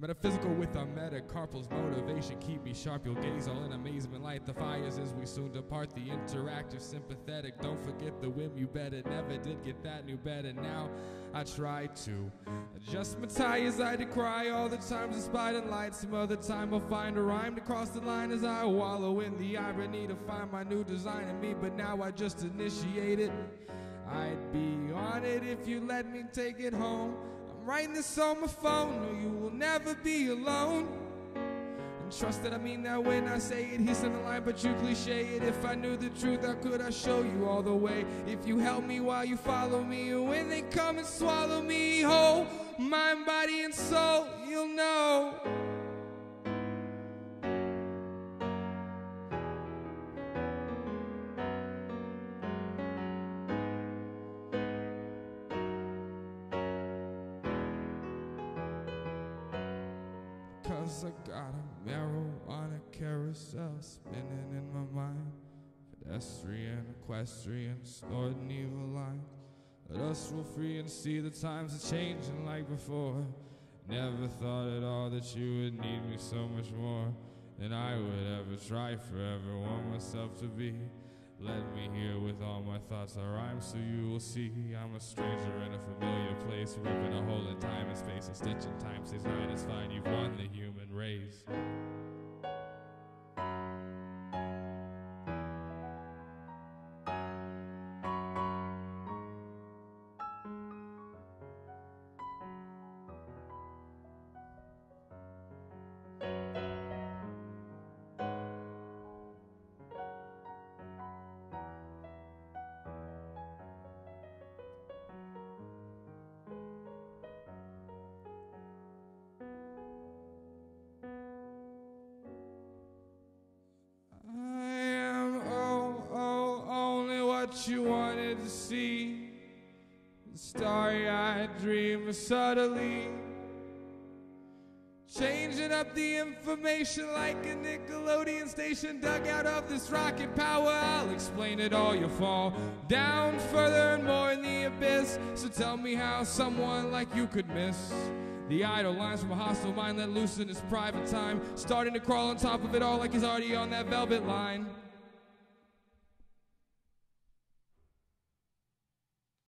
Metaphysical with our metacarpal's motivation keep me sharp. You'll gaze all in amazement, light the fires as we soon depart. The interactive, sympathetic. Don't forget the whim. You bet it never did get that new bed, and now I try to adjust my tires. I decry all the times despite and light. Some other time I'll find a rhyme to cross the line as I wallow in the irony to find my new design in me. But now I just initiate it. I'd be on it if you let me take it home. I'm writing this on my phone, no, you will never be alone. And trust that I mean that when I say it, he's on the line, but you cliche it. If I knew the truth, how could I show you all the way? If you help me while you follow me, when they come and swallow me whole, mind, body, I got a marijuana carousel spinning in my mind. Pedestrian, equestrian, snorting evil lines. Let us roll free and see the times are changing like before. Never thought at all that you would need me so much more than I would ever try forever want myself to be. Let me hear with all my thoughts I rhyme so you will see I'm a stranger in a familiar place, ripping a hole in time and space and stitching time says right is fine. You've won the human race. You wanted to see. The Starry eyed dreamer subtly. Changing up the information like a Nickelodeon station dug out of this rocket power. I'll explain it all. You'll fall down further and more in the abyss. So tell me how someone like you could miss. The idle lines from a hostile mind let loose in his private time. Starting to crawl on top of it all like he's already on that velvet line.